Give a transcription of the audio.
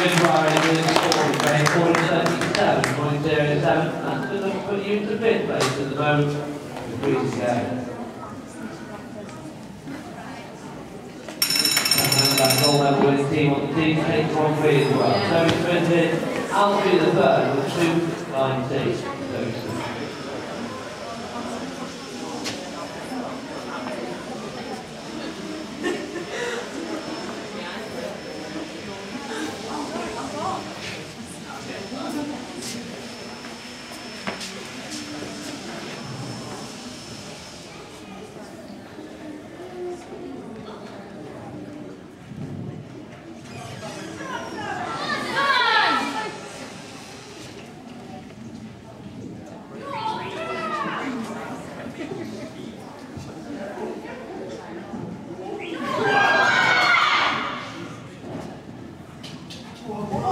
Grade point seventy-seven point zero seven. That's going to put you into fifth place at the moment. Three to go. That's all level with team on the team takes one three as well. So it's printed Alfie the third with two line C. 어,